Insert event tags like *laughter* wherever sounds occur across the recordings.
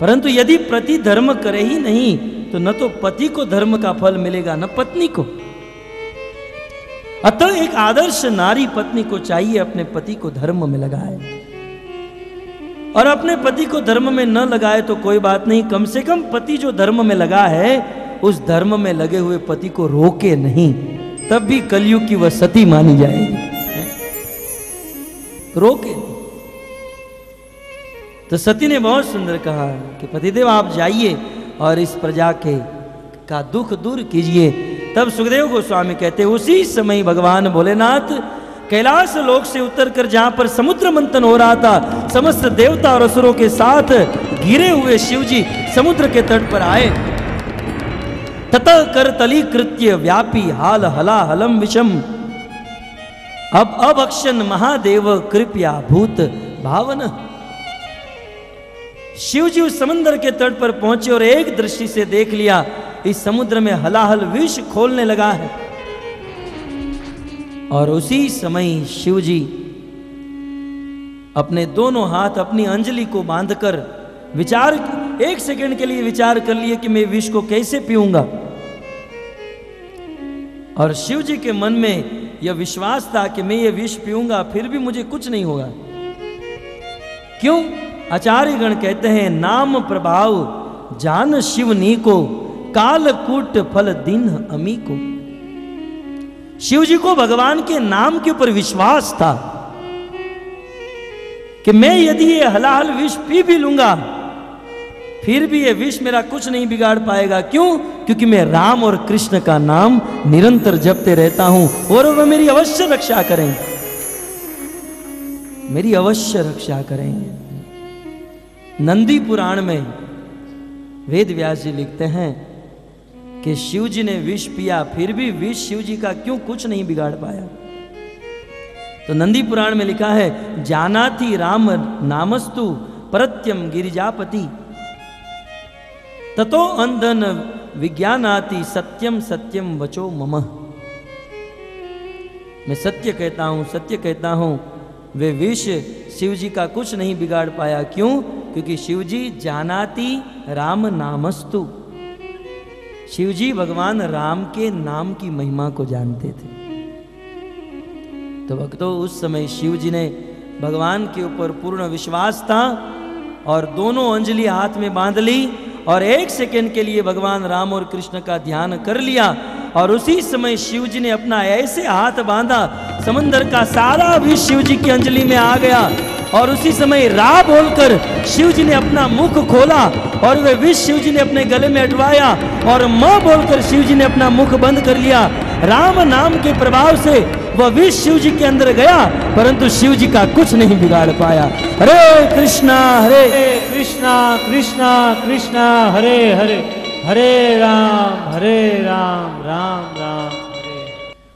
परंतु यदि प्रति धर्म करे ही नहीं तो न तो पति को धर्म का फल मिलेगा, न पत्नी को। अतः एक आदर्श नारी पत्नी को चाहिए अपने पति को धर्म में लगाए। और अपने पति को धर्म में न लगाए तो कोई बात नहीं, कम से कम पति जो धर्म में लगा है, उस धर्म में लगे हुए पति को रोके नहीं, तब भी कलयुग की वह सती मानी जाएगी। रोके। तो सती ने बहुत सुंदर कहा कि पतिदेव, आप जाइए और इस प्रजा के का दुख दूर कीजिए। तब सुखदेव गोस्वामी कहते, उसी समय भगवान भोलेनाथ कैलाश लोक से उतर कर जहाँ पर समुद्र मंथन हो रहा था, समस्त देवता और असुरों के साथ गिरे हुए शिवजी समुद्र के तट पर आए। ततः कर तली कृत्य व्यापी हाल हला हलम विषम। अब अभक्षण महादेव, कृपया भूत भावन शिव जी उस समुद्र के तट पर पहुँचे और एक दृष्टि से देख लिया, इस समुद्र में हलाहल विष खोलने लगा है। और उसी समय शिव जी अपने दोनों हाथ अपनी अंजलि को बांधकर विचार, एक सेकंड के लिए विचार कर लिए कि मैं विष को कैसे पीऊँगा। और शिव जी के मन में यह विश्वास था कि मैं ये विष पीऊँगा, फिर भी मुझे कुछ नहीं होगा। क्यों? आचार्य गण कहते हैं, नाम प्रभाव, जान शिवनी को कालकूट फल दिन अमी को शिव जी को भगवान के नाम के ऊपर विश्वास था कि मैं यदि ये हलाहल विष पी भी लूँगा, फिर भी ये विष मेरा कुछ नहीं बिगाड़ पाएगा। क्यों? क्योंकि मैं राम और कृष्ण का नाम निरंतर जपते रहता हूँ और वह मेरी अवश्य रक्षा करेंगे मेरी अवश्य रक्षा करेंगे नंदी पुराण में वेद व्यास जी लिखते हैं कि शिव जी ने विष पिया, फिर भी विष शिव जी का क्यों कुछ नहीं बिगाड़ पाया? तो नंदी पुराण में लिखा है जाना थी राम नामस्तु प्रत्यम गिरिजापति। ततो अंधन विज्ञानाति सत्यम सत्यम वचो मम। मैं सत्य कहता हूँ, सत्य कहता हूँ, वे विष शिव जी का कुछ नहीं बिगाड़ पाया। क्यों? क्योंकि शिव जी जानाती राम नामस्तु। शिव जी भगवान राम के नाम की महिमा को जानते थे। तो भक्तों, उस समय शिव जी ने भगवान के ऊपर पूर्ण विश्वास था और दोनों अंजलि हाथ में बाँध ली और एक सेकंड के लिए भगवान राम और कृष्ण का ध्यान कर लिया और उसी समय शिव जी ने अपना ऐसे हाथ बांधा, समंदर का सारा भी शिव जी की अंजलि में आ गया। और उसी समय रा बोलकर शिव जी ने अपना मुख खोला और वे विष शिव जी ने अपने गले में अटवाया और माँ बोलकर शिव जी ने अपना मुख बंद कर लिया। राम नाम के प्रभाव से वह विष शिव जी के अंदर गया, परंतु शिव जी का कुछ नहीं बिगाड़ पाया। हरे कृष्णा हरे कृष्णा कृष्णा कृष्णा, हरे हरे। हरे राम हरे राम राम राम,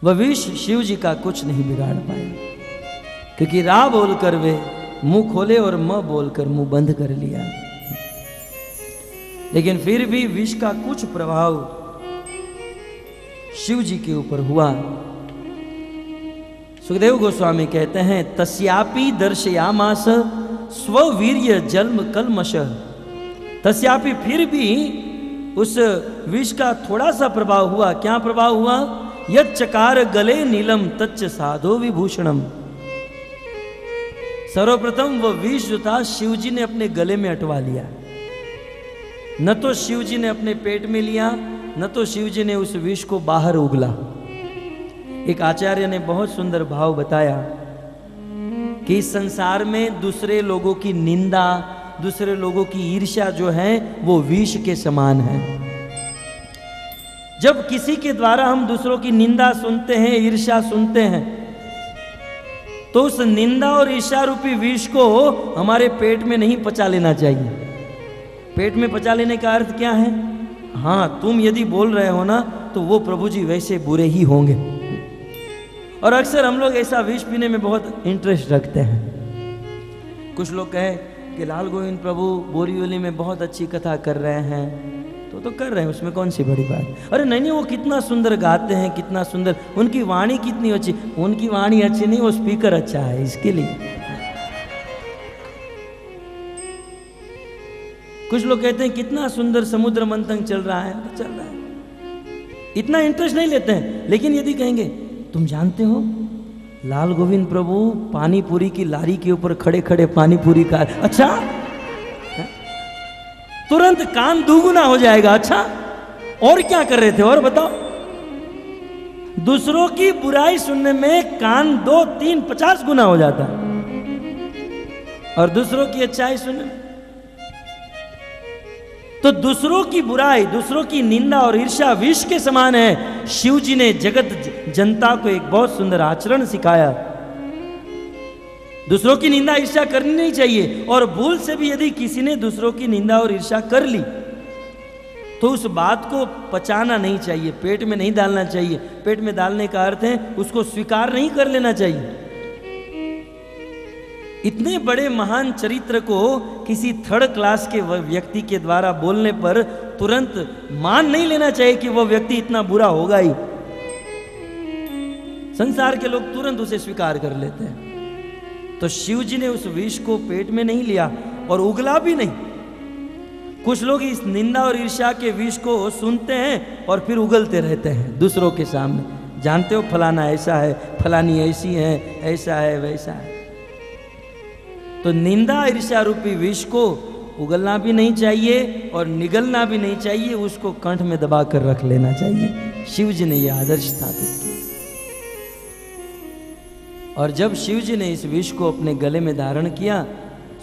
हरे विष शिव जी का कुछ नहीं बिगाड़ पाया क्योंकि रा बोलकर वे मुँह खोले और म बोलकर मुँह बंद कर लिया। लेकिन फिर भी विष का कुछ प्रभाव शिव जी के ऊपर हुआ। सुखदेव गोस्वामी कहते हैं, तस्यापि दर्शयामास, स्ववीर्य जन्म कलमश तस्यापि फिर भी उस विष का थोड़ा सा प्रभाव हुआ। क्या प्रभाव हुआ? यद चकार गले नीलम तच्च साधो विभूषणम। सर्वप्रथम वह विष जो था शिव जी ने अपने गले में अटवा लिया। न तो शिव जी ने अपने पेट में लिया, न तो शिव जी ने उस विष को बाहर उगला। एक आचार्य ने बहुत सुंदर भाव बताया कि संसार में दूसरे लोगों की निंदा दूसरे लोगों की ईर्ष्या जो है, वो विष के समान है। जब किसी के द्वारा हम दूसरों की निंदा सुनते हैं, ईर्ष्या सुनते हैं तो उस निंदा और ईर्ष्या रूपी विष को हमारे पेट में नहीं पचा लेना चाहिए। पेट में पचा लेने का अर्थ क्या है? हाँ तुम यदि बोल रहे हो ना तो वो प्रभु जी वैसे बुरे ही होंगे। और अक्सर हम लोग ऐसा विष पीने में बहुत इंटरेस्ट रखते हैं। कुछ लोग कहे कि लाल गोविंद प्रभु बोरीवली में बहुत अच्छी कथा कर रहे हैं। तो तो कर रहे हैं, उसमें कौन सी बड़ी बात? अरे नहीं नहीं, वो कितना सुंदर गाते हैं, कितना सुंदर। उनकी वाणी कितनी अच्छी, उनकी वाणी अच्छी नहीं, वो स्पीकर अच्छा है, इसके लिए। कुछ लोग कहते हैं, कितना सुंदर समुद्र मंथन चल रहा है तो चल रहा है। इतना इंटरेस्ट नहीं लेते हैं, लेकिन यदि कहेंगे, तुम जानते हो? लाल गोविंद प्रभु पानी पूरी की लारी के ऊपर खड़े खड़े पानी पूरी का अच्छा? तुरंत कान दुगुना हो जाएगा अच्छा? और क्या कर रहे थे, और बताओ? दूसरों की बुराई सुनने में कान दो, तीन, पचास गुना हो जाता। है और दूसरों की अच्छाई सुनने में? तो दूसरों की बुराई, दूसरों की निंदा और ईर्षा विष के समान है। शिव जी ने जगत जनता को एक बहुत सुंदर आचरण सिखाया। दूसरों की निंदा ईर्षा करनी नहीं चाहिए और भूल से भी यदि किसी ने दूसरों की निंदा और ईर्षा कर ली तो उस बात को पचाना नहीं चाहिए, पेट में नहीं डालना चाहिए। पेट में डालने का अर्थ है, उसको स्वीकार नहीं कर लेना चाहिए। इतने बड़े महान चरित्र को किसी थर्ड क्लास के व्यक्ति के द्वारा बोलने पर तुरंत मान नहीं लेना चाहिए कि वह व्यक्ति इतना बुरा होगा ही। संसार के लोग तुरंत उसे स्वीकार कर लेते हैं। तो शिव जी ने उस विष को पेट में नहीं लिया और उगला भी नहीं। कुछ लोग इस निंदा और ईर्ष्या के विष को सुनते हैं और फिर उगलते रहते हैं दूसरों के सामने। जानते हो फलाना ऐसा है, फलानी ऐसी है, ऐसा है, वैसा है। तो निंदा ईर्ष्या रूपी विष को उगलना भी नहीं चाहिए और निगलना भी नहीं चाहिए, उसको कंठ में दबा कर रख लेना चाहिए। शिव जी ने यह आदर्श स्थापित किया। और जब शिव जी ने इस विष को अपने गले में धारण किया,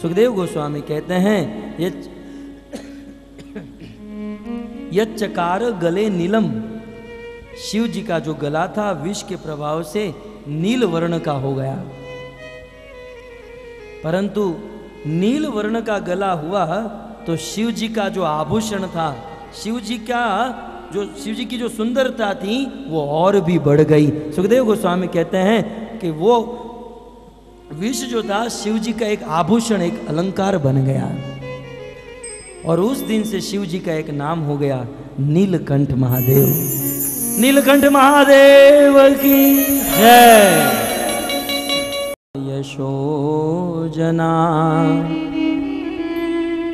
सुखदेव गोस्वामी कहते हैं ये *coughs* यचकार गले नीलम। शिव जी का जो गला था, विष के प्रभाव से नील वर्ण का हो गया। परंतु नील वर्ण का गला हुआ तो शिव जी का जो आभूषण था शिव जी का जो शिव जी की जो सुंदरता थी, वो और भी बढ़ गई। सुखदेव गोस्वामी कहते हैं कि वो विष जो था शिव जी का एक आभूषण, एक अलंकार बन गया। और उस दिन से शिव जी का एक नाम हो गया, नीलकंठ महादेव। नीलकंठ महादेव की जय। यशोजना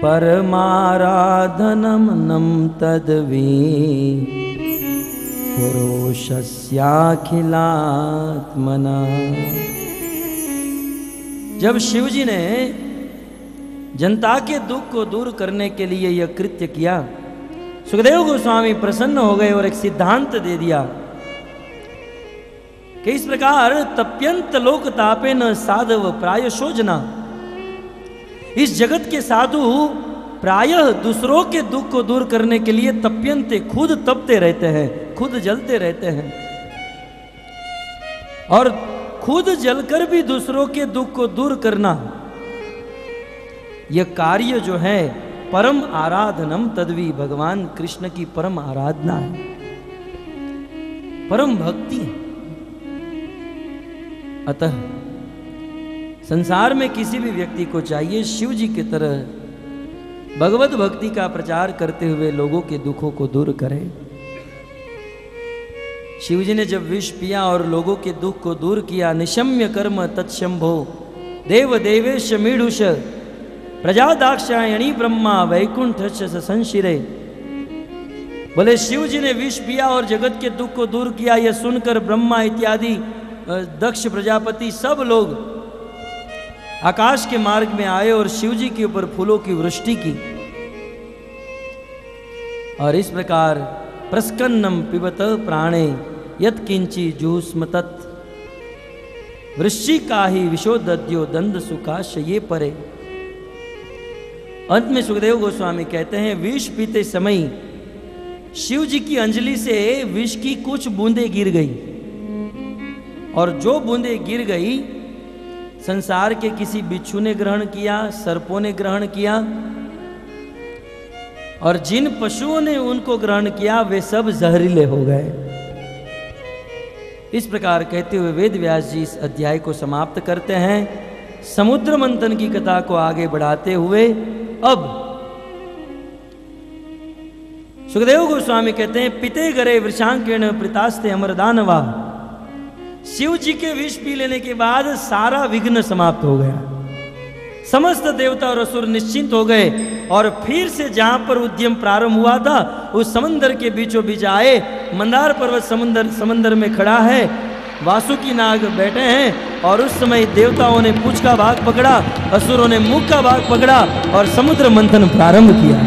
परमाराधनं नं तद्वी। पुरुषस्याखिलात्मना। जब शिव जी ने जनता के दुख को दूर करने के लिए यह कृत्य किया, सुखदेव गोस्वामी प्रसन्न हो गए और एक सिद्धांत दे दिया। कि इस प्रकार तप्यंत लोक तापे न साधव प्राय शोजना। इस जगत के साधु प्रायः दूसरों के दुख को दूर करने के लिए तप्यंते खुद तपते रहते हैं, खुद जलते रहते हैं। और खुद जलकर भी दूसरों के दुख को दूर करना। यह कार्य जो है, परम आराधनम तद्वी भगवान कृष्ण की परम आराधना है। परम भक्ति है। अतः संसार में किसी भी व्यक्ति को चाहिए शिव जी की तरह भगवत भक्ति का प्रचार करते हुए लोगों के दुखों को दूर करें। शिव जी ने जब विष पिया और लोगों के दुख को दूर किया, निशम्य कर्म तत्शंभो, देव देवेश मीढ़ुष प्रजा दाक्षायणी ब्रह्मा, वैकुंठ संशिरे। बोले, शिव जी ने विष पिया और जगत के दुख को दूर किया, यह सुनकर ब्रह्मा इत्यादि दक्ष प्रजापति सब लोग आकाश के मार्ग में आए और शिव जी के ऊपर फूलों की वृष्टि की। और इस प्रकार प्रस्कन्नम पिबत प्राणे, यत किंची जूस्म तत्। वृश्चि का ही विशोद्यो दंड सुकाश ये परे। अंत में सुखदेव गोस्वामी कहते हैं, विष पीते समय शिव जी की अंजलि से विष की कुछ बूंदे गिर गई। और जो बूंदे गिर गई, संसार के किसी बिच्छू ने ग्रहण किया, सर्पों ने ग्रहण किया, और जिन पशुओं ने उनको ग्रहण किया, वे सब जहरीले हो गए। इस प्रकार कहते हुए वेद व्यास जी इस अध्याय को समाप्त करते हैं। समुद्र मंथन की कथा को आगे बढ़ाते हुए अब सुखदेव गोस्वामी कहते हैं, पिते गरे वृषांकिण प्रतास्ते अमरदानवा। शिव जी के विष पी लेने के बाद सारा विघ्न समाप्त हो गया। समस्त देवता और असुर निश्चिंत हो गए और फिर से जहाँ पर उद्यम प्रारंभ हुआ था, उस समंदर के बीचों बीच आए। मंदार पर्वत समंदर समंदर में खड़ा है। वासुकी नाग बैठे हैं और उस समय देवताओं ने पूछ का भाग पकड़ा, असुरों ने मुख का भाग पकड़ा और समुद्र मंथन प्रारंभ किया।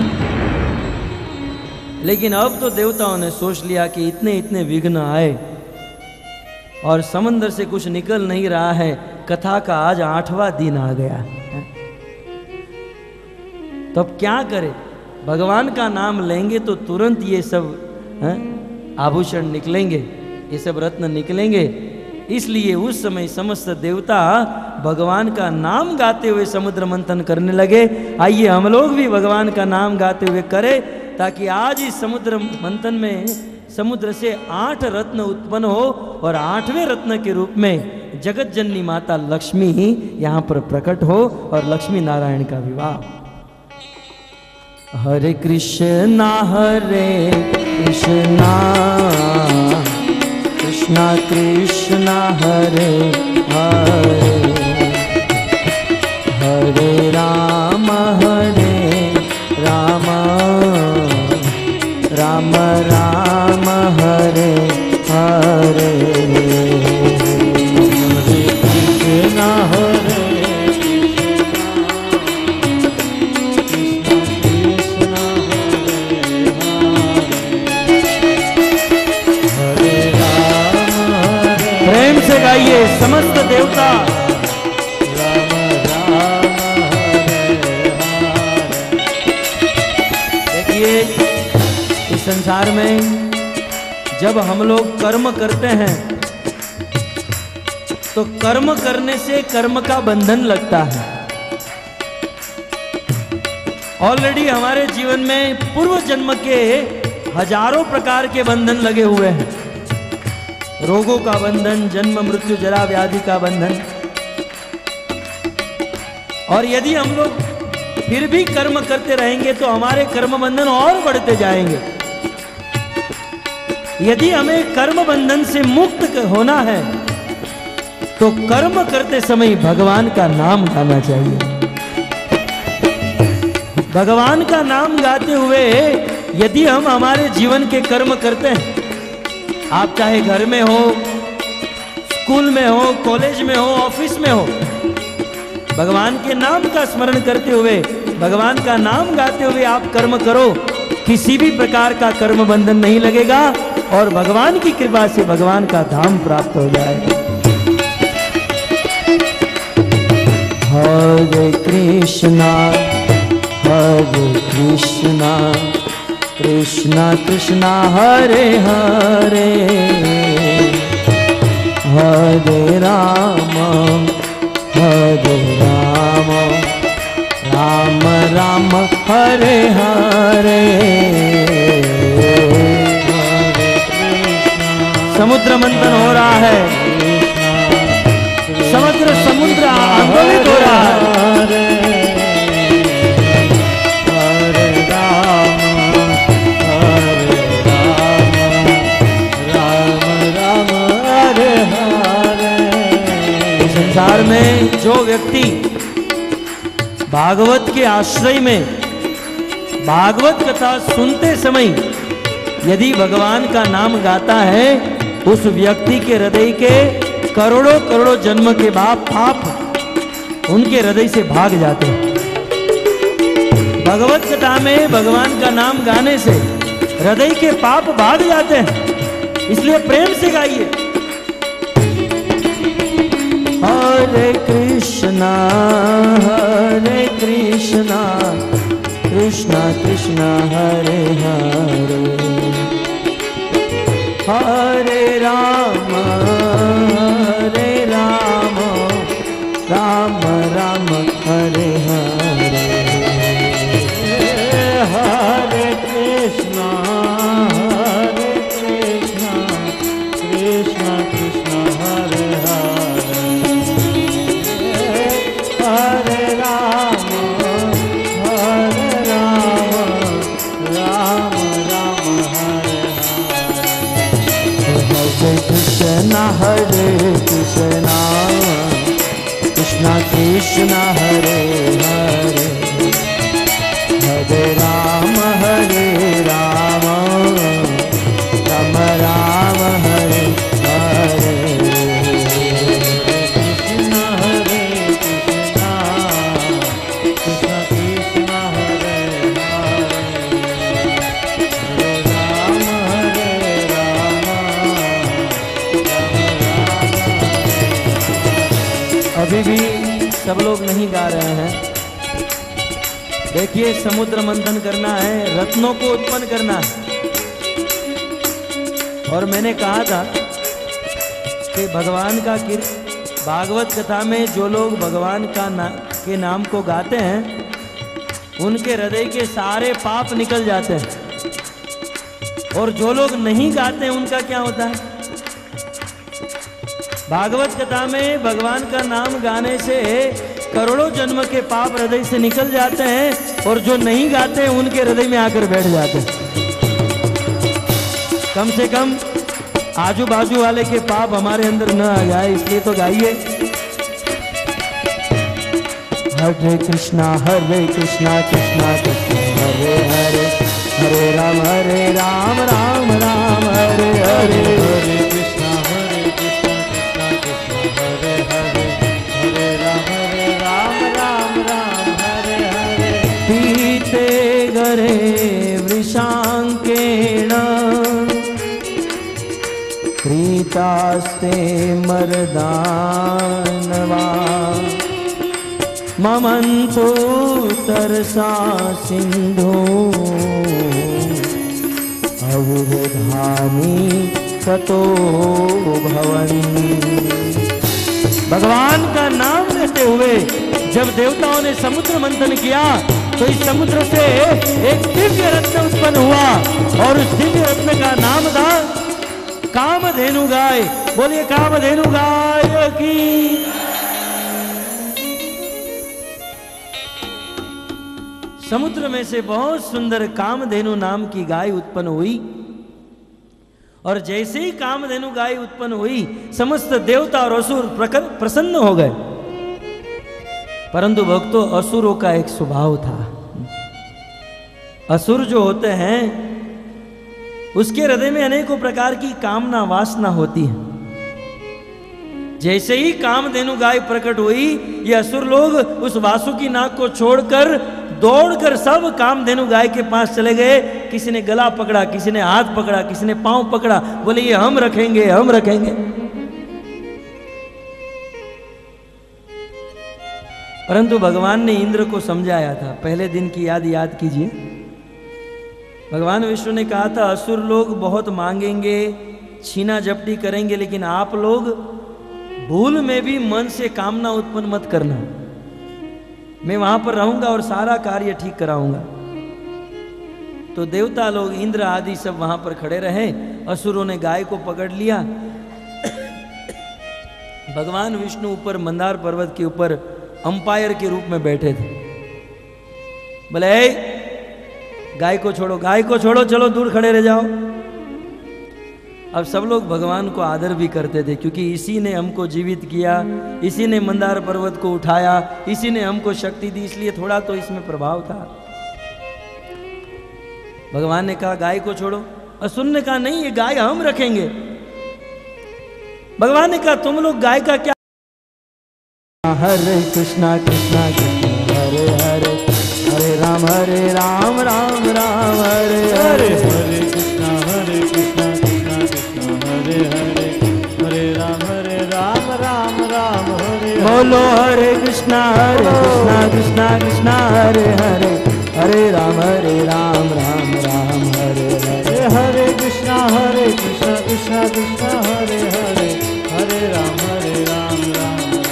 लेकिन अब तो देवताओं ने सोच लिया कि इतने इतने विघ्न आए। और समंदर से कुछ निकल नहीं रहा है। कथा का आज आठवां दिन आ गया तो अब क्या करें? भगवान का नाम लेंगे तो तुरंत ये सब आभूषण निकलेंगे, ये सब रत्न निकलेंगे। इसलिए उस समय समस्त देवता भगवान का नाम गाते हुए समुद्र मंथन करने लगे। आइए हम लोग भी भगवान का नाम गाते हुए करें, ताकि आज इस समुद्र मंथन में, समुद्र से आठ रत्न उत्पन्न हो और आठवें रत्न के रूप में जगत जननी माता लक्ष्मी ही यहाँ पर प्रकट हो और लक्ष्मी नारायण का विवाह। हरे कृष्णा हरे कृष्णा कृष्णा कृष्णा, हरे हरे। जब हम लोग कर्म करते हैं तो कर्म करने से कर्म का बंधन लगता है। ऑलरेडी हमारे जीवन में पूर्व जन्म के हज़ारों प्रकार के बंधन लगे हुए हैं। रोगों का बंधन, जन्म, मृत्यु, जरा व्याधि का बंधन। और यदि हम लोग फिर भी कर्म करते रहेंगे तो हमारे कर्म बंधन और बढ़ते जाएँगे। यदि हमें कर्म बंधन से मुक्त होना है तो कर्म करते समय भगवान का नाम गाना चाहिए। भगवान का नाम गाते हुए यदि हम हमारे जीवन के कर्म करते हैं, आप चाहे घर में हो, स्कूल में हो, कॉलेज में हो, ऑफ़िस में हो, भगवान के नाम का स्मरण करते हुए, भगवान का नाम गाते हुए आप कर्म करो, किसी भी प्रकार का कर्म बंधन नहीं लगेगा। और भगवान की कृपा से भगवान का धाम प्राप्त हो जाएगा हरे कृष्णा हरे कृष्णा कृष्णा कृष्णा, हरे हरे। हरे राम हरे राम राम राम, हरे हरे। समुद्र मंथन हो रहा है। समुद्र समुद्र आंदोलित हो रहा है। संसार में जो व्यक्ति भागवत के आश्रय में भागवत कथा सुनते समय यदि भगवान का नाम गाता है उस व्यक्ति के हृदय के करोड़ों करोड़ों जन्म के बाद पाप उनके हृदय से भाग जाते हैं। भगवत कथा में भगवान का नाम गाने से हृदय के पाप भाग जाते हैं। इसलिए प्रेम से गाइए। हरे कृष्णा हरे कृष्णा कृष्णा कृष्णा, हरे हरे। हरे राम हरे देखिए समुद्र मंथन करना है रत्नों को उत्पन्न करना है। और मैंने कहा था कि भगवान का किर भागवत कथा में जो लोग भगवान का ना, के नाम को गाते हैं उनके हृदय के सारे पाप निकल जाते हैं। और जो लोग नहीं गाते उनका क्या होता है? भागवत कथा में भगवान का नाम गाने से करोड़ों जन्म के पाप हृदय से निकल जाते हैं और जो नहीं गाते उनके हृदय में आकर बैठ जाते कम से कम आजू बाजू वाले के पाप हमारे अंदर न आ जाए, इसलिए तो गाइए। हरे कृष्णा हरे कृष्णा कृष्णा कृष्णा, हरे हरे हरे राम हरे राम राम राम, हरे हरे हरे। गरे वृषाङ्केण प्रीतास्ते मर्दानवा। ममन्तु तरसा सिन्धु। अवधानी ततो भवन्। भगवान का नाम लेते हुए जब देवताओं ने समुद्र मंथन किया तो इस समुद्र से एक दिव्य रत्न उत्पन्न हुआ और उस दिव्य रत्न का नाम था कामधेनु गाय। बोलिए, कामधेनु गाय की। समुद्र में से बहुत सुंदर कामधेनु नाम की गाय उत्पन्न हुई। और जैसे ही कामधेनु गाय उत्पन्न हुई, समस्त देवता और असुर प्रसन्न हो गए। परंतु भक्तों, असुरों का एक स्वभाव था। असुर जो होते हैं, उसके हृदय में अनेकों प्रकार की कामना वासना होती है। जैसे ही कामधेनु गाय प्रकट हुई, ये असुर लोग उस वासु की नाक को छोड़कर, दौड़कर सब कामधेनु गाय के पास चले गए। किसी ने गला पकड़ा, किसी ने हाथ पकड़ा, किसी ने पाँव पकड़ा, बोले, ये हम रखेंगे हम रखेंगे। परंतु भगवान ने इंद्र को समझाया था। पहले दिन की याद याद कीजिए। भगवान विष्णु ने कहा था, असुर लोग बहुत मांगेंगे, छीना झपटी करेंगे, लेकिन आप लोग भूल में भी मन से कामना उत्पन्न मत करना। मैं वहाँ पर रहूँगा और सारा कार्य ठीक कराऊँगा। तो देवता लोग, इंद्र आदि सब वहाँ पर खड़े रहे। असुरों ने गाय को पकड़ लिया। *coughs* भगवान विष्णु ऊपर मंदार पर्वत के ऊपर अंपायर के रूप में बैठे थे। बोले गाय को छोड़ो, गाय को छोड़ो, चलो दूर खड़े रह जाओ। अब सब लोग भगवान को आदर भी करते थे, क्योंकि इसी ने हमको जीवित किया, इसी ने मंदार पर्वत को उठाया, इसी ने हमको शक्ति दी, इसलिए थोड़ा तो इसमें प्रभाव था। भगवान ने कहा, गाय को छोड़ो। असुर ने कहा नहीं, ये गाय हम रखेंगे। भगवान ने कहा, तुम लोग गाय का क्या हरे कृष्णा कृष्णा कृष्णा हरे हरे। हरे राम हरे राम राम राम हरे हरे। हरे कृष्णा हरे कृष्णा कृष्णा कृष्णा हरे हरे। हरे राम हरे राम राम राम हरे बोलो हरे कृष्णा हरे कृष्णा कृष्णा कृष्णा हरे हरे। हरे राम हरे राम राम राम हरे। हरे हरे कृष्णा हरे कृष्णा कृष्णा कृष्णा हरे हरे।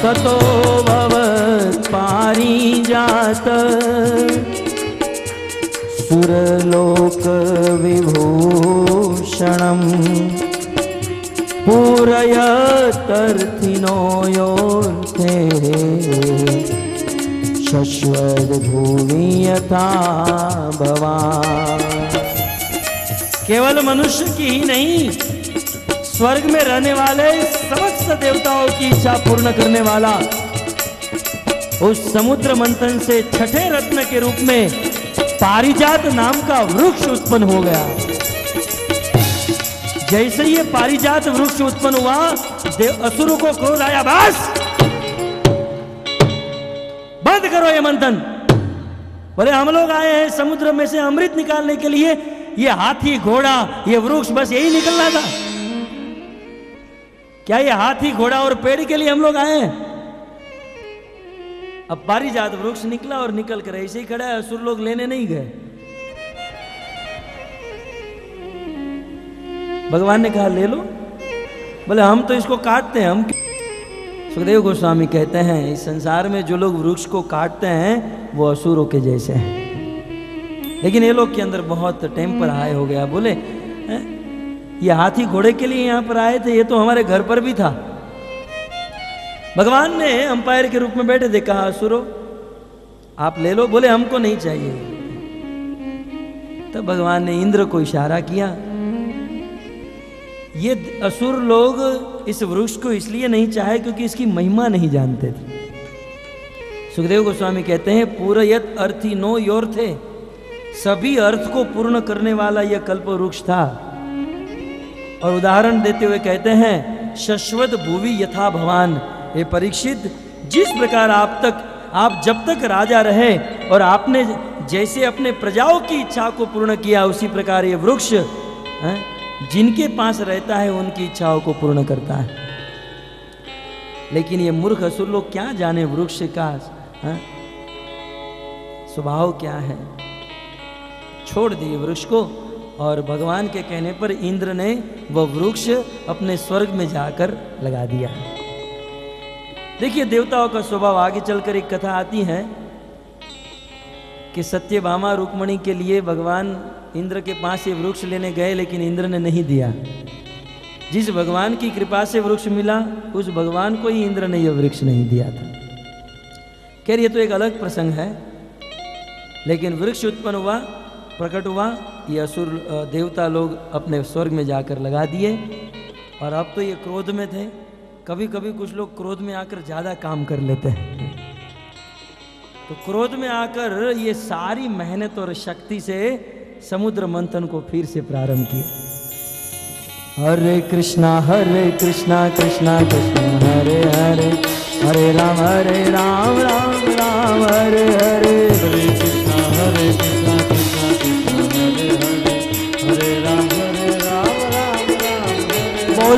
ततो भवत् पारिजात सुरलोक विभूषणम् पूरयतर्थिनो योऽर्थे। शश्वद्भूमि यथा भवान्। केवल मनुष्य की ही नहीं स्वर्ग में रहने वाले समस्त देवताओं की इच्छा पूर्ण करने वाला उस समुद्र मंथन से छठे रत्न के रूप में पारिजात नाम का वृक्ष उत्पन्न हो गया। जैसे ये पारिजात वृक्ष उत्पन्न हुआ, देव असुरों को क्रोध आया, बस! बंद करो ये मंथन! बोले, हम लोग आए हैं समुद्र में से अमृत निकालने के लिए। ये हाथी, घोड़ा, ये वृक्ष, बस यही निकलना था। क्या ये हाथी, घोड़ा और पेड़ के लिए हम लोग आए अब पारिजात वृक्ष निकला और निकल कर ऐसे ही खड़ा है, असुर लोग लेने नहीं गए। भगवान ने कहा, ले लो। बोले, हम तो इसको काटते हैं, हम सुखदेव गोस्वामी कहते हैं, इस संसार में जो लोग वृक्ष को काटते हैं, वो असुरों के जैसे हैं। लेकिन ये लोग के अंदर बहुत टेम्पर हाई हो गया। बोले, हैं? ये हाथी घोड़े के लिए यहाँ पर आए थे, ये तो हमारे घर पर भी था। भगवान ने अंपायर के रूप में बैठे थे, कहा असुरो आप ले लो। बोले, हमको नहीं चाहिए। तब भगवान ने इंद्र को इशारा किया, ये असुर लोग इस वृक्ष को इसलिए नहीं चाहे क्योंकि इसकी महिमा नहीं जानते थे। सुखदेव गोस्वामी कहते हैं, पूरयत अर्थी नो योर थे सभी अर्थ को पूर्ण करने वाला यह कल्प वृक्ष था। और उदाहरण देते हुए कहते हैं, शश्वत भूवि यथा भवान। ये परीक्षित, जिस प्रकार आप तक, आप जब तक राजा रहे और आपने जैसे अपने प्रजाओं की इच्छा को पूर्ण किया, उसी प्रकार ये वृक्ष जिनके पास रहता है, उनकी इच्छाओं को पूर्ण करता है। लेकिन ये मूर्ख असुर लोग क्या जाने वृक्ष का स्वभाव क्या है? छोड़ दिए वृक्ष को। और भगवान के कहने पर इंद्र ने वह वृक्ष अपने स्वर्ग में जाकर लगा दिया। देखिए, देवताओं का स्वभाव आगे चलकर एक कथा आती है कि सत्यभामा रुक्मणी के लिए भगवान इंद्र के पास ये वृक्ष लेने गए, लेकिन इंद्र ने नहीं दिया। जिस भगवान की कृपा से वृक्ष मिला, उस भगवान को ही इंद्र ने यह वृक्ष नहीं दिया था। खैर, ये तो एक अलग प्रसंग है, लेकिन वृक्ष उत्पन्न हुआ, प्रकट हुआ ये असुर देवता लोग अपने स्वर्ग में जाकर लगा दिए। और अब तो ये क्रोध में थे। कभी कभी कुछ लोग क्रोध में आकर ज़्यादा काम कर लेते हैं। तो क्रोध में आकर ये सारी मेहनत और शक्ति से समुद्र मंथन को फिर से प्रारंभ किया हरे कृष्णा हरे कृष्णा कृष्णा कृष्णा, हरे हरे हरे राम हरे राम राम राम, हरे हरे। हरे कृष्णा हरे कृष्णा।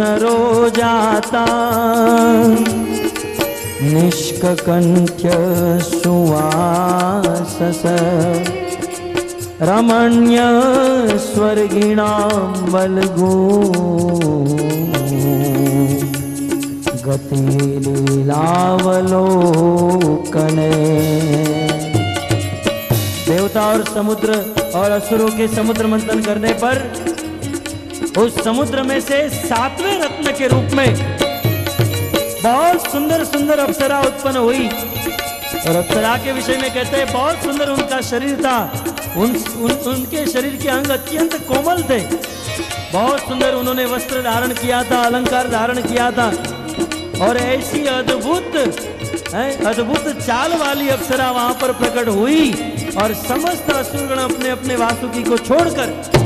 ततशायप्सरो जाता निष्ककण्ठ्य सुवासस। रमण्य स्वर्गिणां बलगो गति लीलावलोकने देवता और समुद्र और असुरों के समुद्र मंथन करने पर उस समुद्र में से सातवें रत्न के रूप में बहुत सुंदर सुंदर अप्सरा उत्पन्न हुई। और अप्सरा के विषय में कहते हैं बहुत सुंदर उनका शरीर था। उन, उन उनके शरीर के अंग अत्यंत कोमल थे। बहुत सुंदर उन्होंने वस्त्र धारण किया था अलंकार धारण किया था। और ऐसी अद्भुत अद्भुत चाल वाली अप्सरा वहाँ पर प्रकट हुई। और समस्त असुरगण अपने अपने वासुकी को छोड़कर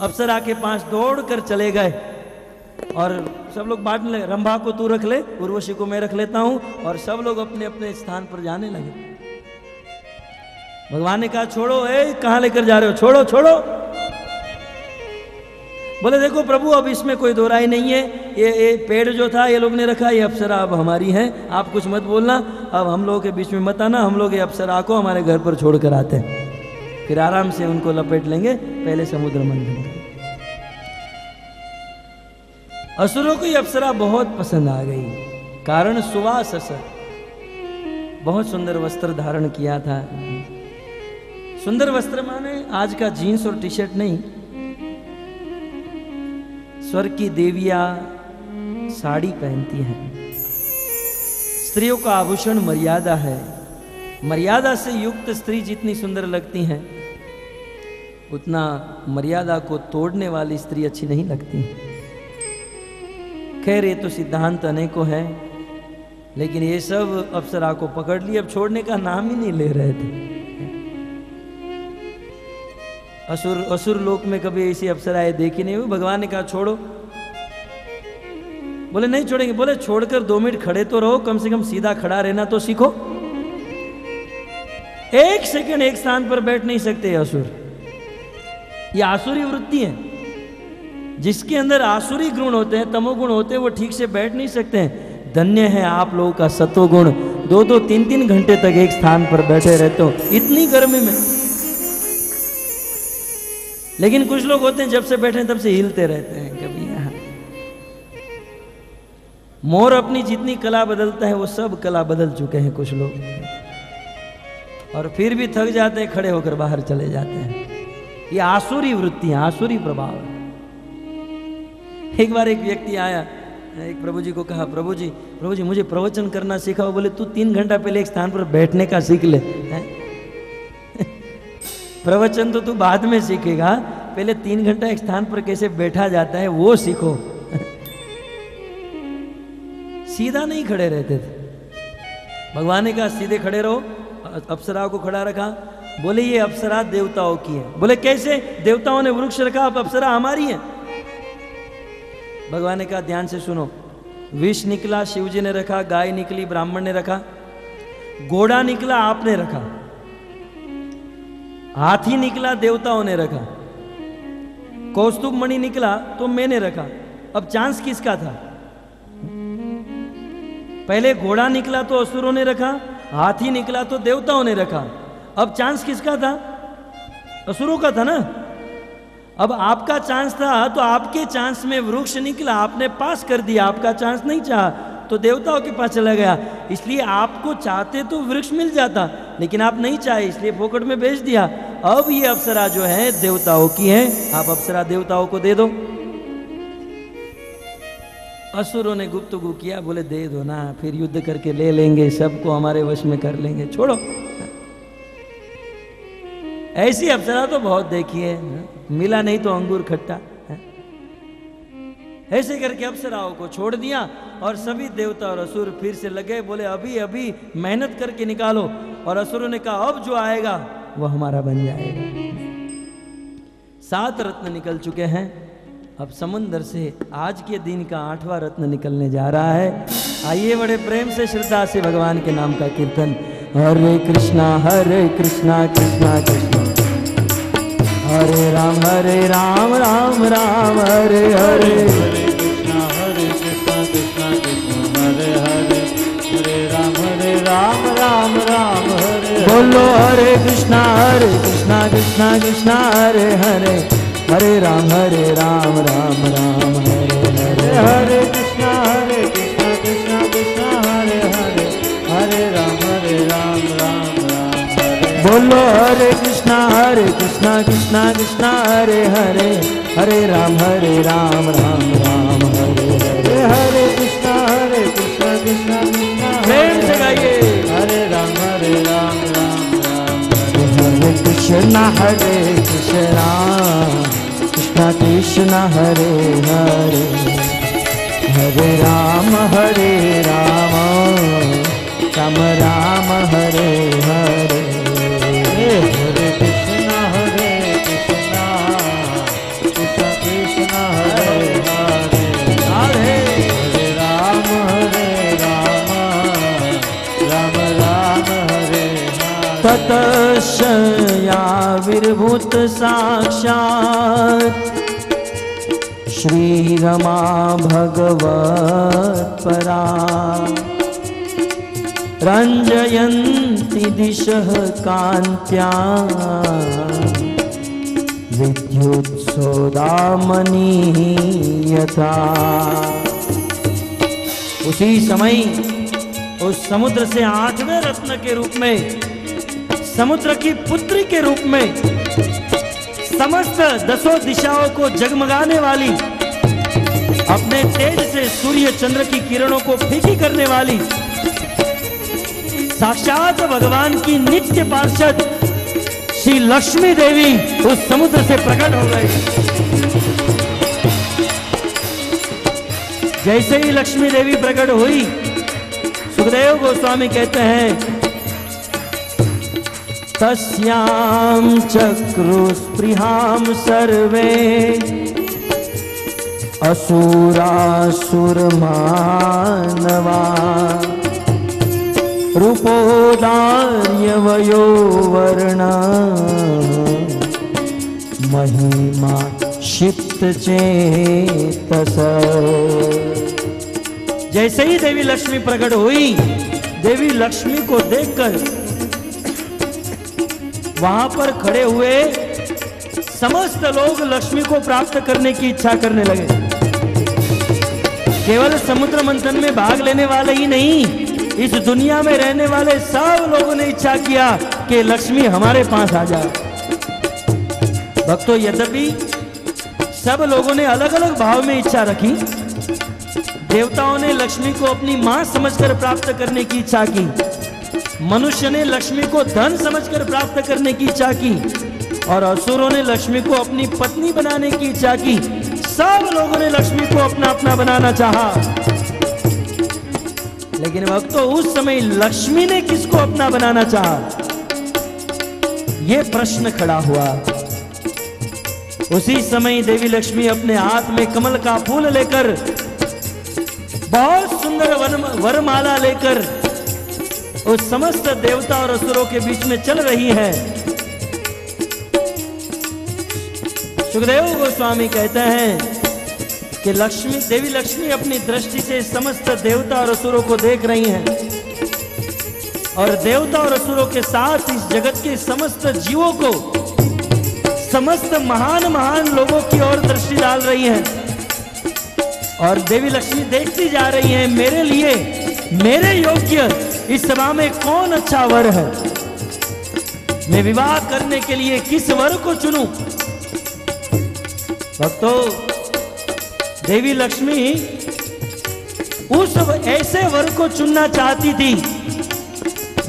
अप्सरा के पास दौड़ कर चले गए। और सब लोग बांटने लगे, रंभा को तू रख ले, उर्वशी को मैं रख लेता हूँ। और सब लोग अपने अपने स्थान पर जाने लगे। भगवान ने कहा, छोड़ो, ए, कहाँ लेकर जा रहे हो? छोड़ो छोड़ो। बोले, देखो प्रभु, अब इसमें कोई दो नहीं है। ये ये पेड़ जो था, ये लोग ने रखा, ये अप्सरा अब हमारी है। आप कुछ मत बोलना। अब हम लोगों के बीच में मत आना। हम लोग ये अप्सरा को हमारे घर पर छोड़ कर आते हैं। फिर आराम से उनको लपेट लेंगे, पहले समुद्र मंथन असुरों को अप्सरा बहुत पसंद आ गई। कारण सुवास असर। बहुत सुंदर वस्त्र धारण किया था। सुंदर वस्त्र माने आज का जीन्स और टी शर्ट नहीं। स्वर्ग की देविया साड़ी पहनती हैं। स्त्रियों का आभूषण मर्यादा है। मर्यादा से युक्त स्त्री जितनी सुंदर लगती हैं उतना मर्यादा को तोड़ने वाली स्त्री अच्छी नहीं लगती। खैर, ये तो सिद्धांत अनेकों है, लेकिन ये सब अप्सरा को पकड़ लिए, अब छोड़ने का नाम ही नहीं ले रहे थे। असुर असुर लोक में कभी ऐसी अप्सराएँ देखी नहीं हुई? भगवान ने कहा, छोड़ो। बोले, नहीं छोड़ेंगे। बोले, छोड़कर दो मिनट खड़े तो रहो, कम से कम सीधा खड़ा रहना तो सीखो। एक सेकंड एक स्थान पर बैठ नहीं सकते असुर। ये आसुरी वृत्ति है। जिसके अंदर आसुरी गुण होते हैं, तमोगुण होते हैं, वो ठीक से बैठ नहीं सकते हैं। धन्य है आप लोगों का सत्वगुण। दो दो तीन तीन घंटे तक एक स्थान पर बैठे रहते हो। इतनी गर्मी में। लेकिन कुछ लोग होते हैं, जब से बैठे तब से हिलते रहते हैं कभी यहाँ। मोर अपनी जितनी कला बदलता है, वो सब कला बदल चुके हैं कुछ लोग। और फिर भी थक जाते हैं, खड़े होकर बाहर चले जाते हैं। ये आसुरी वृत्ति है, आसुरी प्रभाव है। एक बार एक व्यक्ति आया, एक प्रभु जी को कहा प्रभु जी प्रभु जी मुझे प्रवचन करना सिखाओ। बोले, तू तीन घंटा पहले एक स्थान पर बैठने का सीख ले *laughs* प्रवचन तो तू बाद में सीखेगा, पहले तीन घंटा एक स्थान पर कैसे बैठा जाता है, वो सीखो। *laughs* सीधा नहीं खड़े रहते थे। भगवान ने कहा, सीधे खड़े रहो अप्सरा को खड़ा रखा बोले, ये अप्सरा देवताओं की है। बोले, कैसे? देवताओं ने वृक्ष रखा अब अप्सरा हमारी है। भगवान ने कहा, ध्यान से सुनो। विष निकला शिव जी ने रखा, गाय निकली, ब्राह्मण ने रखा, घोड़ा निकला, आपने रखा, हाथी निकला, देवताओं ने रखा, कौस्तुभ मणि निकला तो मैंने रखा। अब चांस किसका था? पहले घोड़ा निकला तो असुरों ने रखा, हाथी निकला तो देवताओं ने रखा। अब चांस किसका था? असुरों का था ना? अब आपका चांस था तो आपके चांस में वृक्ष निकला, आपने पास कर दिया, आपका चांस नहीं चाह तो देवताओं के पास चला गया। इसलिए आपको चाहते तो वृक्ष मिल जाता, लेकिन आप नहीं चाहे, इसलिए फोकट में बेच दिया। अब ये अप्सरा जो है, देवताओं की है। आप अप्सरा देवताओं को दे दो। असुरों ने गुप्त गुप्तगु किया, बोले, दे दो ना, फिर युद्ध करके ले लेंगे, सबको हमारे वश में कर लेंगे। छोड़ो। ऐसी अप्सरा तो बहुत देखी है मिला नहीं तो अंगूर खट्टा ऐसे करके अप्सराओं को छोड़ दिया और सभी देवता और असुर फिर से लगे, बोले, अभी अभी मेहनत करके निकालो। और असुरों ने कहा, अब जो आएगा वो हमारा बन जाएगा। सात रत्न निकल चुके हैं। अब समुन्द्र से आज के दिन का आठवां रत्न निकलने जा रहा है। आइए बड़े प्रेम से श्रद्धा से भगवान के नाम का कीर्तन। हरे कृष्णा हरे कृष्णा कृष्णा कृष्णा। हरे राम हरे राम राम राम हरे हरे। हरे कृष्णा हरे कृष्णा कृष्णा कृष्णा हरे हरे। हरे राम हरे राम राम राम हरे हरे। बोलो हरे कृष्णा हरे कृष्णा कृष्णा कृष्णा हरे हरे। हरे राम हरे राम राम राम हरे हरे। हरे कृष्णा हरे कृष्णा कृष्णा कृष्णा हरे हरे। हरे राम बोलो हरे कृष्णा हरे कृष्णा कृष्णा कृष्णा हरे हरे हरे राम हरे राम राम राम हरे हरे हरे कृष्णा हरे कृष्णा कृष्णा कृष्णा प्रेम से गाइए। हरे राम हरे राम राम राम हरे हरे कृष्णा हरे कृष्णा कृष्णा कृष्णा हरे हरे हरे राम हरे राम राम राम हरे हरे विर्भूत साक्षात्। श्रीरमा भगवत् परा। रञ्जयन्ति दिशः कान्त्या। विद्युत्सोदामणि यथा। उसी समय उस समुद्र से आठवें रत्न के रूप में समुद्र की पुत्री के रूप में समस्त दसों दिशाओं को जगमगाने वाली, अपने तेज से सूर्य चंद्र की किरणों को फीकी करने वाली, साक्षात भगवान की नित्य पार्षद श्री लक्ष्मी देवी उस समुद्र से प्रकट हो गई। जैसे ही लक्ष्मी देवी प्रकट हुई, सुखदेव गोस्वामी कहते हैं तस्याम चक्रुस्पृहाम सर्वे असुरासुरमानवा रूपोदार्यवयो वर्ण महिमा क्षिप्त चेतस जैसे ही देवी लक्ष्मी प्रकट हुई, देवी लक्ष्मी को देखकर वहाँ पर खड़े हुए समस्त लोग लक्ष्मी को प्राप्त करने की इच्छा करने लगे। केवल समुद्र मंथन में भाग लेने वाले ही नहीं, इस दुनिया में रहने वाले सब लोगों ने इच्छा किया कि लक्ष्मी हमारे पास आ जाए। भक्तों, यद्यपि सब लोगों ने अलग अलग भाव में इच्छा रखी, देवताओं ने लक्ष्मी को अपनी माँ समझकर प्राप्त करने की इच्छा की मनुष्य ने लक्ष्मी को धन समझकर प्राप्त करने की इच्छा की और असुरों ने लक्ष्मी को अपनी पत्नी बनाने की इच्छा की। सब लोगों ने लक्ष्मी को अपना अपना बनाना चाहा। लेकिन भक्तों उस समय लक्ष्मी ने किसको अपना बनाना चाहा? यह प्रश्न खड़ा हुआ। उसी समय देवी लक्ष्मी अपने हाथ में कमल का फूल लेकर बहुत सुंदर वरमाला लेकर उस समस्त देवता और असुरों के बीच में चल रही है। सुखदेव गोस्वामी कहते हैं कि लक्ष्मी, देवी लक्ष्मी अपनी दृष्टि से समस्त देवता और असुरों को देख रही हैं। और देवता और असुरों के साथ इस जगत के समस्त जीवों को समस्त महान महान लोगों की ओर दृष्टि डाल रही हैं। और देवी लक्ष्मी देखती जा रही हैं, मेरे लिए, मेरे योग्य इस सभा में कौन अच्छा वर है? मैं विवाह करने के लिए किस वर को चुनूं? भक्तों, देवी लक्ष्मी उस ऐसे वर को चुनना चाहती थी,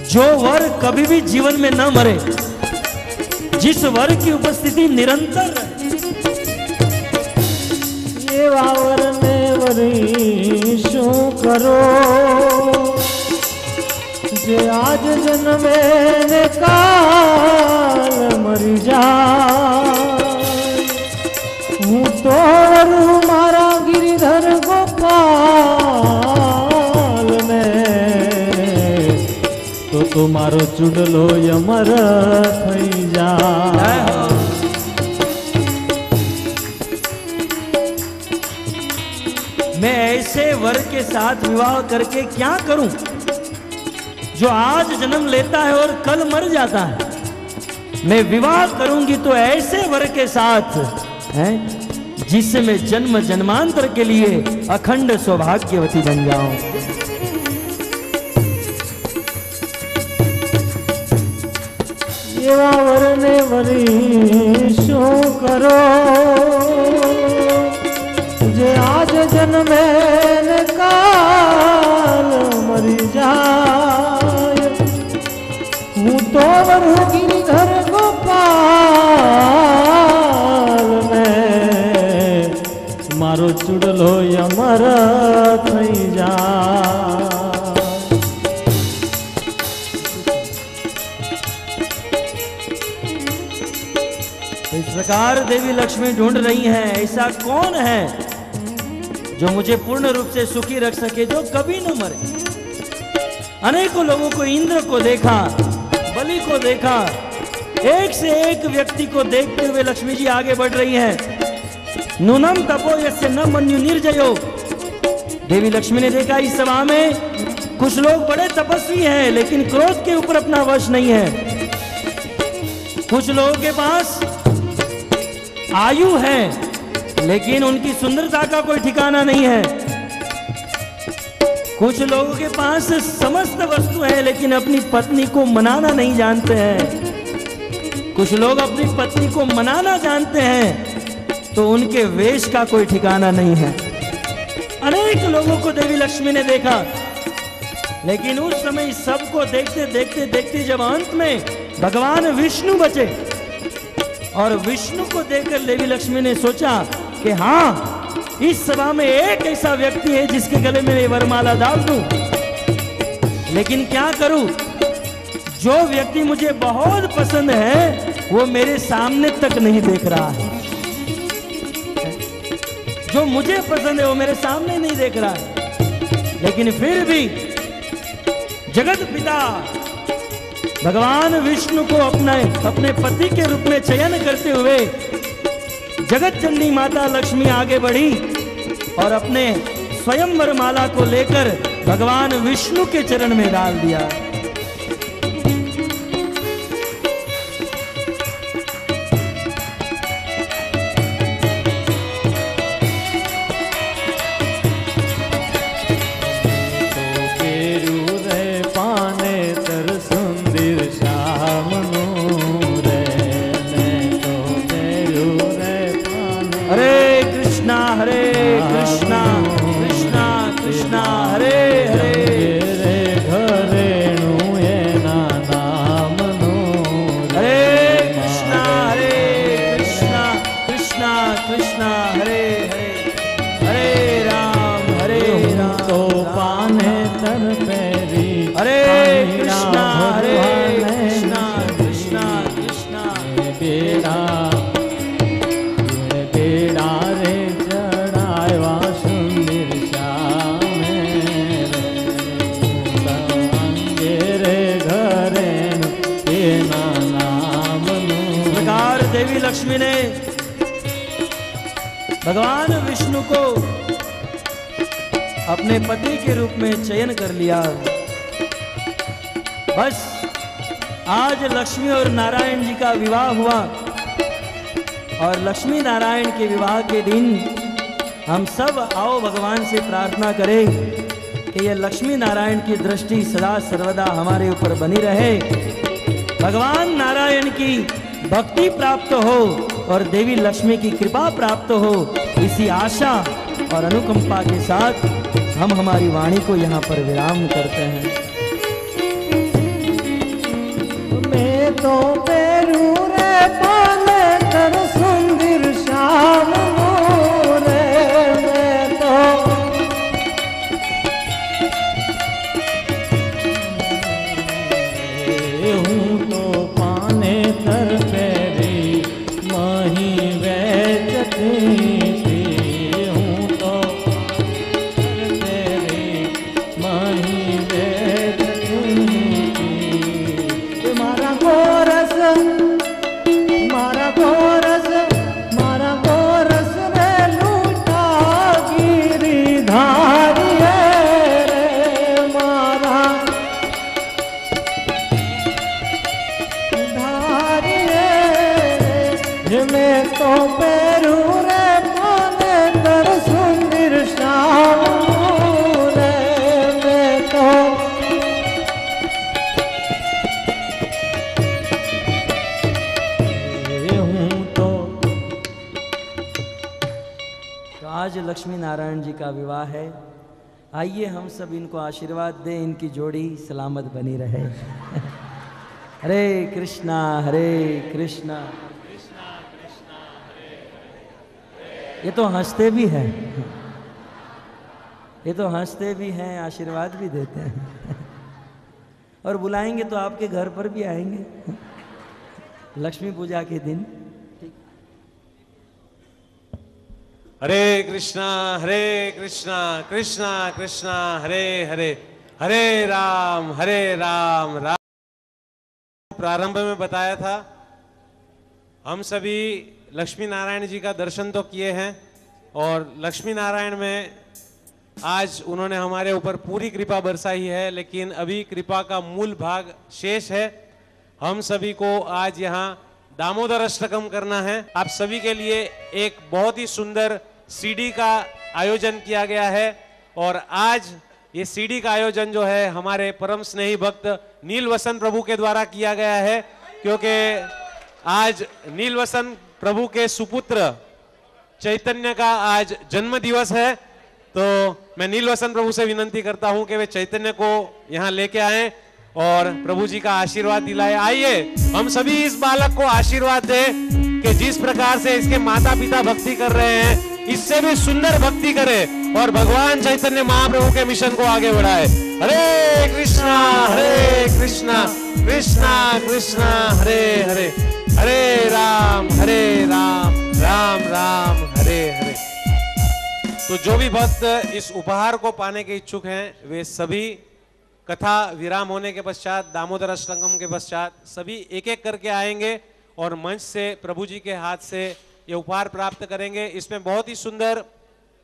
जो वर कभी भी जीवन में न मरे, जिस वर की उपस्थिति निरंतर ये वावर ने वरी शू करो। मुझे आज जन्मे ने काल मर जा हूँ तो मारा गिरिधर गोपाल में। तो तुम्हारो चुडलो यमर थी जा मैं ऐसे वर के साथ विवाह करके क्या करूँ? जो आज जन्म लेता है और कल मर जाता है मैं विवाह करूंगी तो ऐसे वर के साथ हैं जिससे मैं जन्म जन्मांतर के लिए अखंड सौभाग्यवती बन जाऊं એવા વરને વરી શું કરો જે આજ જન્મે ને કાલ મરી જાય स्तोवर हो गिरिधर गोपाल में। मारो चुडलो अमर थी जा इस प्रकार देवी लक्ष्मी ढूंढ रही हैं, ऐसा कौन है जो मुझे पूर्ण रूप से सुखी रख सके, जो कभी न मरे? अनेकों लोगों को इंद्र को देखा बलि को देखा। एक से एक व्यक्ति को देखते हुए लक्ष्मी जी आगे बढ़ रही हैं। नूनम तपो यस्य न मन्यु निर्जयो। देवी लक्ष्मी ने देखा, इस सभा में कुछ लोग बड़े तपस्वी हैं, लेकिन क्रोध के ऊपर अपना वश नहीं है। कुछ लोगों के पास आयु है, लेकिन उनकी सुंदरता का कोई ठिकाना नहीं है। कुछ लोगों के पास समस्त वस्तु है, लेकिन अपनी पत्नी को मनाना नहीं जानते हैं। कुछ लोग अपनी पत्नी को मनाना जानते हैं तो उनके वेश का कोई ठिकाना नहीं है। अनेक लोगों को देवी लक्ष्मी ने देखा, लेकिन उस समय सबको देखते देखते देखते जब अंत में भगवान विष्णु बचे। और विष्णु को देखकर देवी लक्ष्मी ने सोचा कि हाँ इस सभा में एक ऐसा व्यक्ति है जिसके गले में वरमाला डाल दूँ। लेकिन क्या करूँ? जो व्यक्ति मुझे बहुत पसंद है, वो मेरे सामने तक नहीं देख रहा है। जो मुझे पसंद है, वो मेरे सामने नहीं देख रहा है। लेकिन फिर भी जगत पिता भगवान विष्णु को अपने अपने पति के रूप में चयन करते हुए जगत चंडी माता लक्ष्मी आगे बढ़ी। और अपने स्वयंवर माला को लेकर भगवान विष्णु के चरण में डाल दिया। लक्ष्मी ने भगवान विष्णु को अपने पति के रूप में चयन कर लिया। बस आज लक्ष्मी और नारायण जी का विवाह हुआ और लक्ष्मी नारायण के विवाह के दिन हम सब आओ भगवान से प्रार्थना करें कि यह लक्ष्मी नारायण की दृष्टि सदा सर्वदा हमारे ऊपर बनी रहे। भगवान नारायण की भक्ति प्राप्त हो और देवी लक्ष्मी की कृपा प्राप्त हो, इसी आशा और अनुकंपा के साथ हम हमारी वाणी को यहाँ पर विराम करते हैं। तो पेरू रे पाने कर सुंदर श्याम जिमें तो पेरू रे मोने दर सुंदर रे मैं तो हूँ तो आज लक्ष्मी नारायण जी का विवाह है। आइए हम सब इनको आशीर्वाद दें, इनकी जोड़ी सलामत बनी रहे। *laughs* हरे कृष्णा हरे कृष्णा। ये तो हँसते भी हैं। ये तो हँसते भी हैं, आशीर्वाद भी देते हैं। और बुलाएँगे तो आपके घर पर भी आएँगे। लक्ष्मी पूजा के दिन। हरे कृष्णा हरे कृष्णा कृष्णा कृष्णा, हरे हरे हरे राम हरे राम राम। प्रारंभ में बताया था, हम सभी लक्ष्मी नारायण जी का दर्शन तो किए हैं और लक्ष्मी नारायण में आज उन्होंने हमारे ऊपर पूरी कृपा बरसाई है, लेकिन अभी कृपा का मूल भाग शेष है। हम सभी को आज यहाँ दामोदर अष्टकम करना है। आप सभी के लिए एक बहुत ही सुंदर सीडी का आयोजन किया गया है और आज ये सीडी का आयोजन जो है, हमारे परम स्नेही भक्त नील वसन प्रभु के द्वारा किया गया है, क्योंकि आज नील वसन प्रभु के सुपुत्र चैतन्य का आज जन्म दिवस है तो मैं नील नीलवसन प्रभु से विनंती करता हूँ कि वे चैतन्य को यहाँ लेके आए और प्रभु जी का आशीर्वाद दिलाए। आइए, हम सभी इस बालक को आशीर्वाद दें कि जिस प्रकार से इसके माता पिता भक्ति कर रहे हैं, इससे भी सुंदर भक्ति करे और भगवान चैतन्य महाप्रभु के मिशन को आगे बढ़ाए। हरे कृष्णा हरे कृष्णा कृष्णा कृष्णा, हरे हरे। हरे राम हरे राम राम राम, हरे हरे। तो जो भी भक्त इस उपहार को पाने के इच्छुक हैं, वे सभी कथा विराम होने के पश्चात, दामोदर अष्टंगम के पश्चात, सभी एक एक करके आएँगे और मंच से प्रभु जी के हाथ से ये उपहार प्राप्त करेंगे। इसमें बहुत ही सुंदर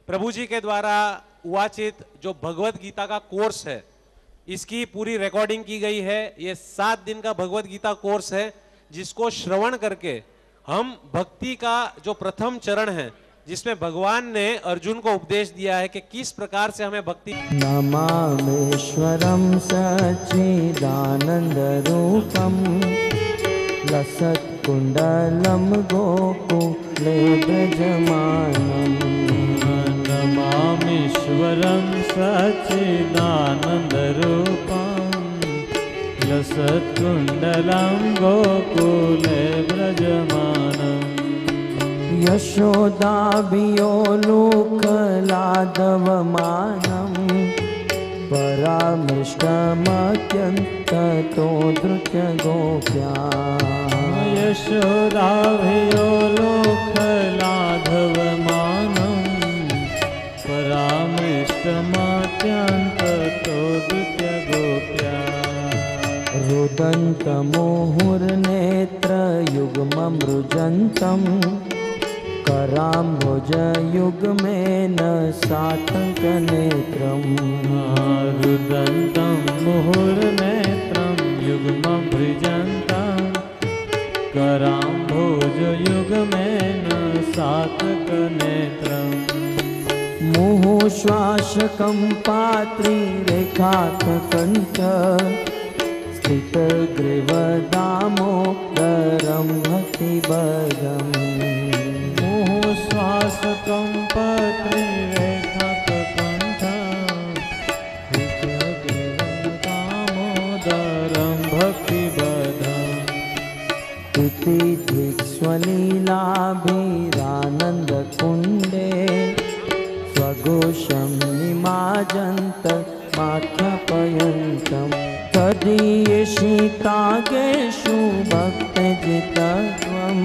प्रभु जी के द्वारा उवाचित जो भगवत गीता का कोर्स है, इसकी पूरी रिकॉर्डिंग की गई है। ये सात दिन का भगवत गीता कोर्स है। जिसको श्रवण करके हम भक्ति का जो प्रथम चरण है जिसमें भगवान ने अर्जुन को उपदेश दिया है कि किस प्रकार से हमें भक्ति नमामेश्वरं सच्चिदानन्दरूपं लसत्कुण्डलं गोकुले व्रजमानम् नमामीश्वरं सच्चिदानन्दरूपं लसत्कुण्डलं गोकुले व्रजमानम् यशोदाभियो लोकलादवमानम् परामृष्टमत्यन्ततो धृत्यगोप्या यशोदाभियो लोकलाघवमानं परामृष्टमात्यन्ततो रुदन्तमुहुर्नेत्रयुग्ममृजन्तम् कराम्बुजयुग्मेन सातङ्कनेत्रम् रुदन्तं मुहुर्नेत्रं युग्मं भृजन्तं कराम्भोजयुग्मेन सातकनेत्रम् मुहुश्वासकं पात्रीरेखाककण्ठ स्थितग्रीवदामोदरं भक्तिभगम् मुहुश्वासकं पत्रिरेखाककण्ठदामोदरं भक्तिबधम् इति दिक्स्वलीलाभिरानन्दकुण्डे स्वघोषं निमाजन्त तदीयशितागेषु भक्तजितत्वं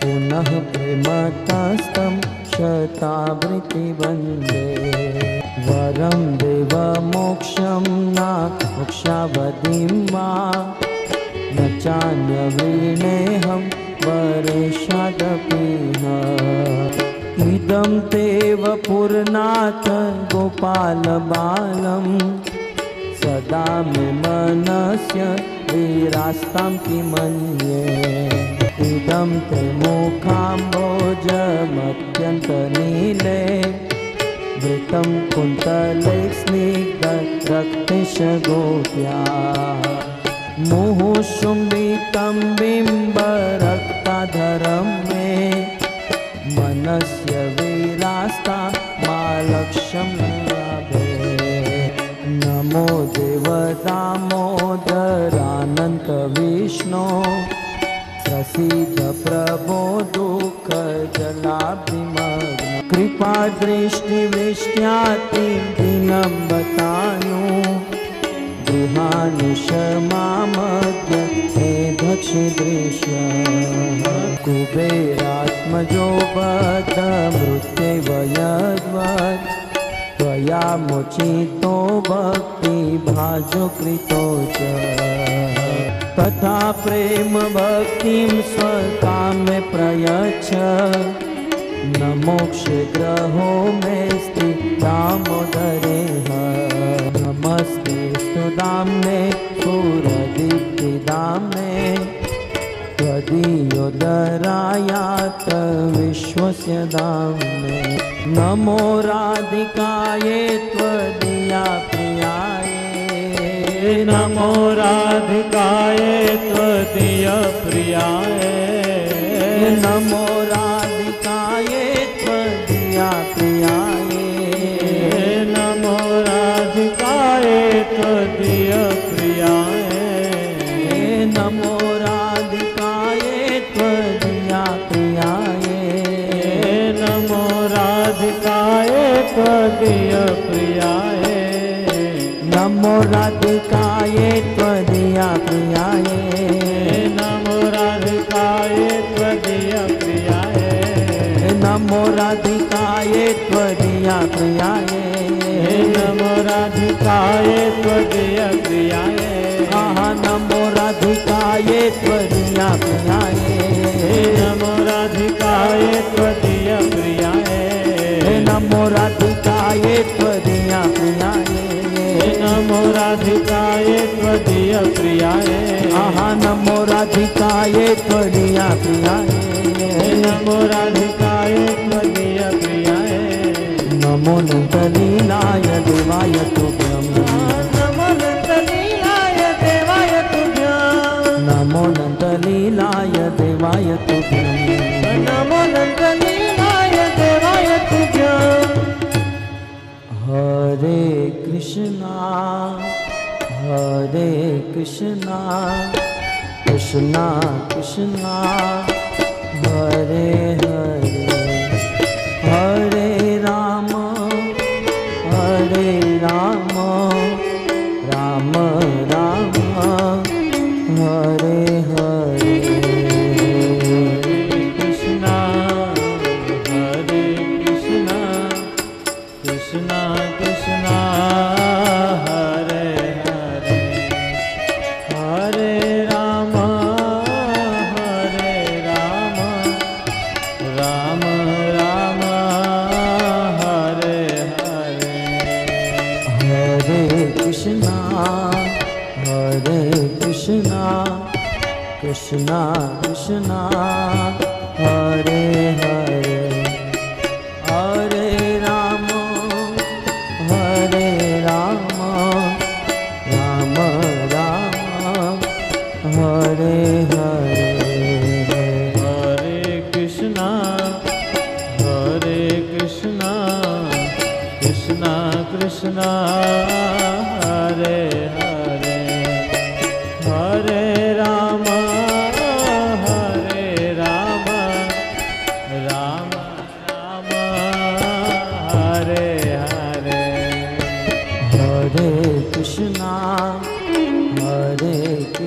पुनः प्रेमतस्तं शतावृत्तिवन्दे वरं देवमोक्षं न मोक्षावधिं वा, न चान्यवीणेऽहं वरेशादपि इदं तेव पुरनाथ गोपालबालं सदा मे मनस्य वीरास्तां किमन्ये इदं ते मुखाम्बोजमत्यन्तनीले वृतं कुन्तले स्निग्धरक्तिशगोप्या। मुहुशुम्बितं बिम्बरक्ताधरं मे, मनस्य वीरास्ता नमो देव दामोदरानन्त विष्णो। प्रसीद प्रभो दुःखजलाभिमग्न मो देवतामोदरानन्दविष्णो शीत प्रमो दुःखजलाभिमन कृपादृष्णविष्ण्याति दिनवतानुश मामद्यते भक्ष कुपेरात्मजोपृत्यवयद्वत् मुचितो भक्तिभाजो कृतो च। तथा प्रेम भक्तिं स्वकाम्य प्रयच्छ। न मोक्षग्रहो मेऽस्ति दामोदरेह नमस्ते स्तुदाम्ने सुरदीप्तिदाम्ने त्वदीयोदरायात विश्वस्य दाम्ने नमो राधिकाये त्वदीया प्रियाये। नमो राधिकाय त्वदीयप्रियाय नमो राधिकाये त्वदीया प्रियाये। नमो राधिकाये त्वदीया प्रियाये नमो राधिकाय त्वदीय प्रियाय नमो राधिकाये त्वदीया प्रियाये नमो राधिकाय त्वदीय प्रियाय नमो राधिकाये त्वदीया प्रियाये नमो राधिकाय त्वदीय प्रियाय नमो राधिकाये त्वदीया प्रियाये नमो राधिकाय त्वदीय प्रियाय। आहा नमो राधिकाये त्वदीया प्रियाये। नमो राधिकाय त्वदीय प्रियाय। नमो नन्दलीलाय देवाय तुभ्यं नमो नन्दलीलाय देवाय तुभ्यं नमो नन्दलीलाय देवाय तुभ्यं कृष्णा। हरे कृष्णा कृष्णा कृष्णा। हरे